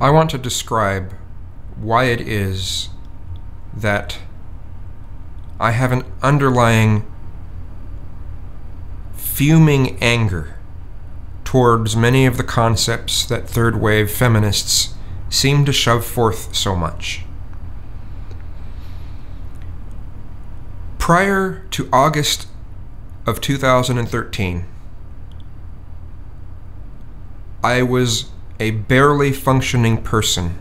I want to describe why it is that I have an underlying fuming anger towards many of the concepts that third wave feminists seem to shove forth so much. Prior to August of 2013, I was a barely functioning person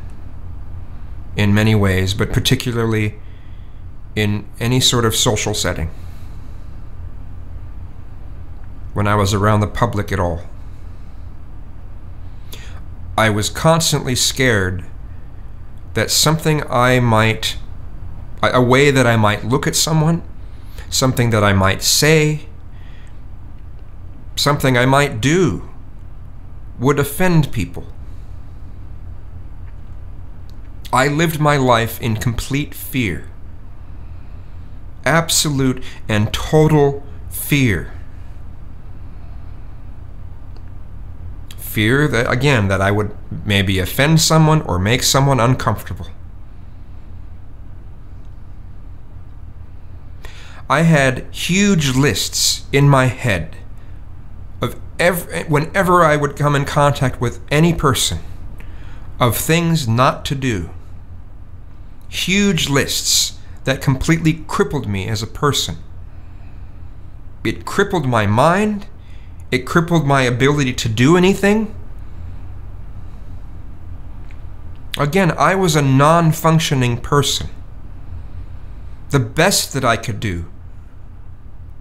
in many ways, but particularly in any sort of social setting when I was around the public at all. I was constantly scared that something I might, a way that I might look at someone, something that I might say, something I might do would offend people. I lived my life in complete fear. Absolute and total fear. Fear that, again, that I would maybe offend someone or make someone uncomfortable. I had huge lists in my head every, whenever I would come in contact with any person of things not to do. Huge lists that completely crippled me as a person. It crippled my mind. It crippled my ability to do anything. Again, I was a non functioning person. The best that I could do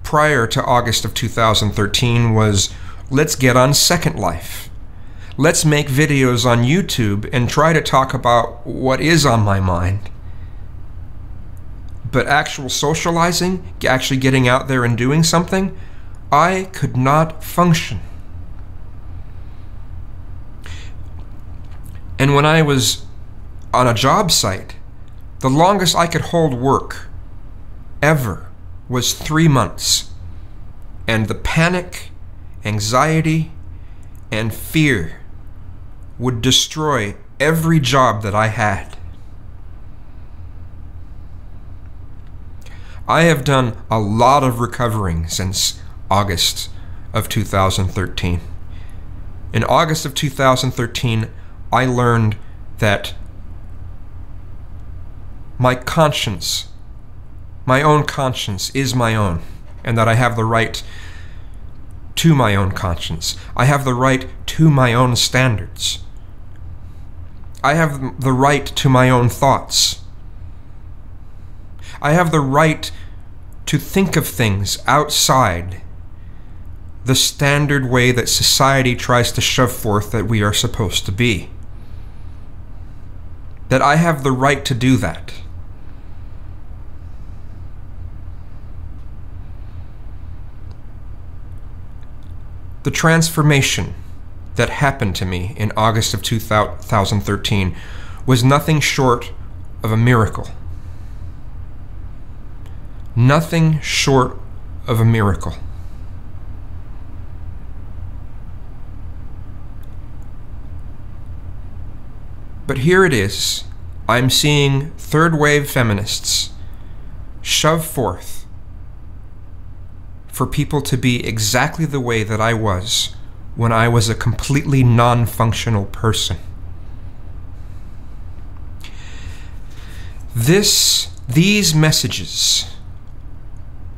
prior to August of 2013 was let's get on Second Life. Let's make videos on YouTube and try to talk about what is on my mind. But actual socializing, actually getting out there and doing something, I could not function. And when I was on a job site, the longest I could hold work ever was three months. And the panic, anxiety, and fear would destroy every job that I had. I have done a lot of recovering since August of 2013. In August of 2013, I learned that my conscience my own conscience is my own, and that I have the right to my own conscience. I have the right to my own standards. I have the right to my own thoughts. I have the right to think of things outside the standard way that society tries to shove forth that we are supposed to be. That I have the right to do that. The transformation that happened to me in August of 2013 was nothing short of a miracle. Nothing short of a miracle. But here it is. I'm seeing third wave feminists shove forth for people to be exactly the way that I was when I was a completely non functional person. This, these messages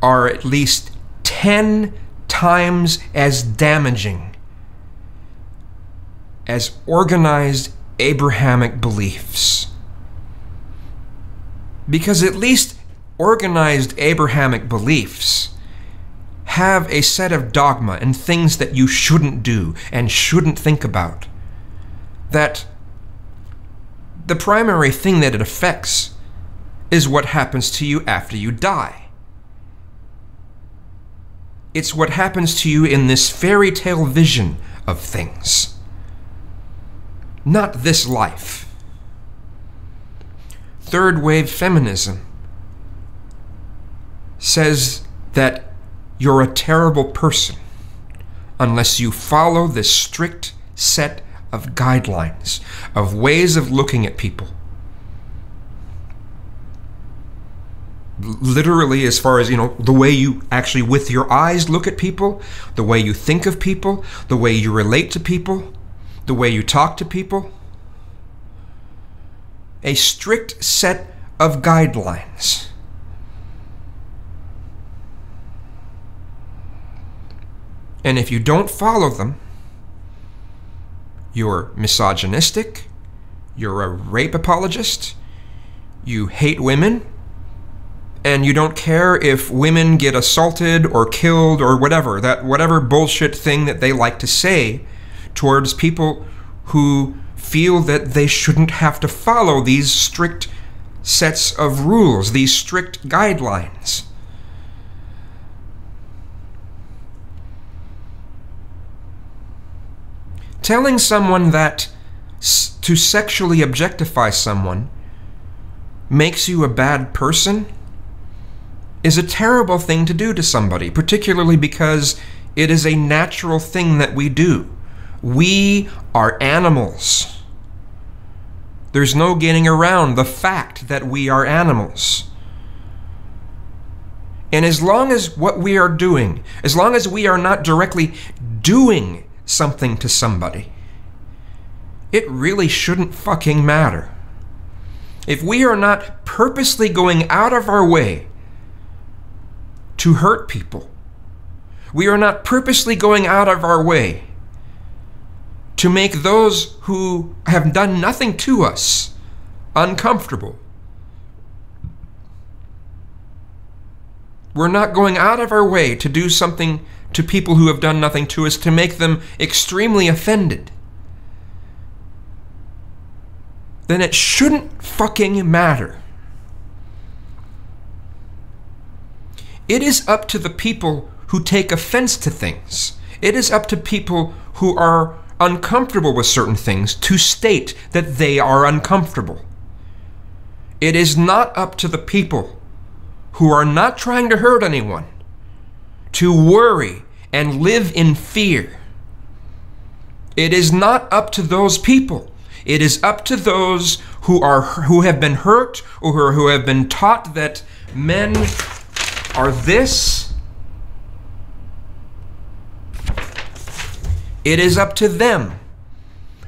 are at least 10 times as damaging as organized Abrahamic beliefs. Because at least organized Abrahamic beliefs have a set of dogma and things that you shouldn't do and shouldn't think about. That the primary thing that it affects is what happens to you after you die. It's what happens to you in this fairy tale vision of things, not this life. Third wave feminism says that you're a terrible person unless you follow this strict set of guidelines, of ways of looking at people. Literally, as far as, you know, the way you actually with your eyes look at people, the way you think of people, the way you relate to people, the way you talk to people. A strict set of guidelines. And if you don't follow them, you're misogynistic, you're a rape apologist, you hate women, and you don't care if women get assaulted or killed or whatever, that whatever bullshit thing that they like to say towards people who feel that they shouldn't have to follow these strict sets of rules, these strict guidelines. Telling someone that to sexually objectify someone makes you a bad person is a terrible thing to do to somebody, particularly because it is a natural thing that we do. We are animals. There's no getting around the fact that we are animals. And as long as what we are doing, as long as we are not directly doing something to somebody, it really shouldn't fucking matter. If we are not purposely going out of our way to hurt people, we are not purposely going out of our way to make those who have done nothing to us uncomfortable. We're not going out of our way to do something to people who have done nothing to us to make them extremely offended, then it shouldn't fucking matter. It is up to the people who take offense to things. It is up to people who are uncomfortable with certain things to state that they are uncomfortable. It is not up to the people who are not trying to hurt anyone to worry and live in fear. It is not up to those people. It is up to those who are who have been hurt or who have been taught that men are this. It is up to them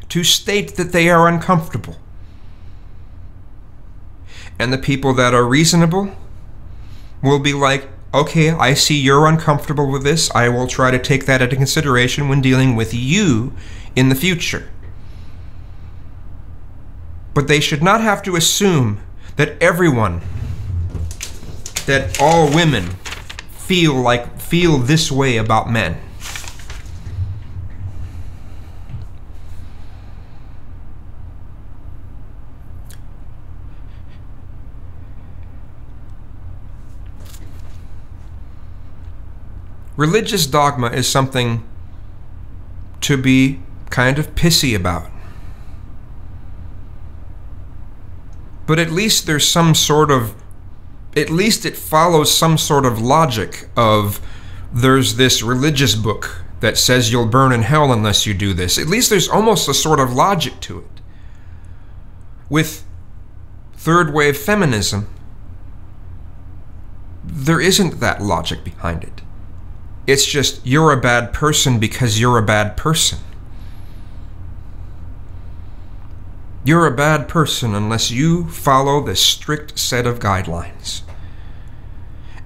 to state that they are uncomfortable. And the people that are reasonable will be like, okay, I see you're uncomfortable with this. I will try to take that into consideration when dealing with you in the future. But they should not have to assume that everyone, that all women feel like feel this way about men. Religious dogma is something to be kind of pissy about. But at least there's some sort of, at least it follows some sort of logic of there's this religious book that says you'll burn in hell unless you do this. At least there's almost a sort of logic to it. With third wave feminism, there isn't that logic behind it. It's just you're a bad person because you're a bad person. You're a bad person unless you follow this strict set of guidelines.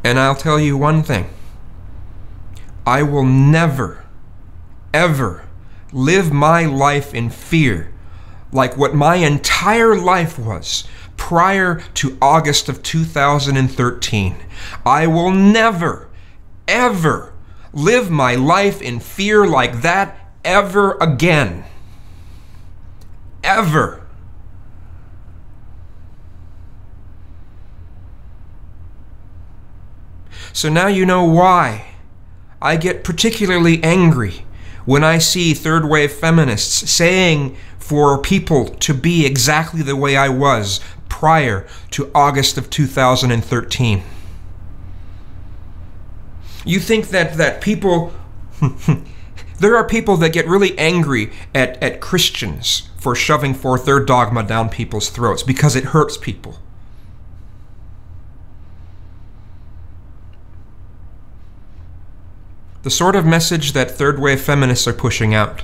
And I'll tell you one thing I will never, ever live my life in fear like what my entire life was prior to August of 2013. I will never, ever live my life in fear like that ever again. Ever. So now you know why I get particularly angry when I see third wave feminists saying for people to be exactly the way I was prior to August of 2013. You think that, that people, There are people that get really angry at, at Christians for shoving forth their dogma down people's throats because it hurts people. The sort of message that third wave feminists are pushing out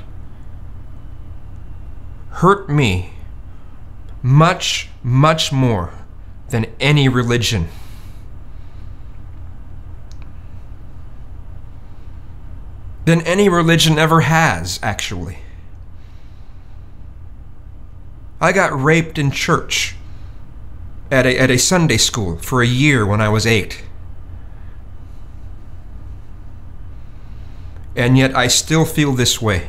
hurt me much, much more than any religion. Than any religion ever has, actually. I got raped in church at a, at a Sunday school for a year when I was eight. And yet I still feel this way.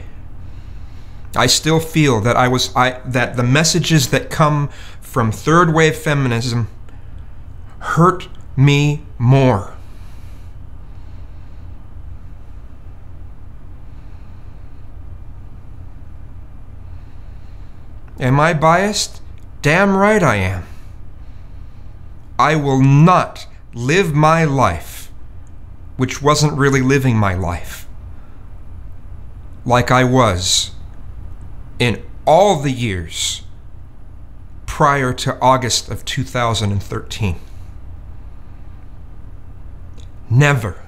I still feel that I was I that the messages that come from third wave feminism hurt me more. Am I biased? Damn right I am. I will not live my life, which wasn't really living my life, like I was in all the years prior to August of 2013. Never.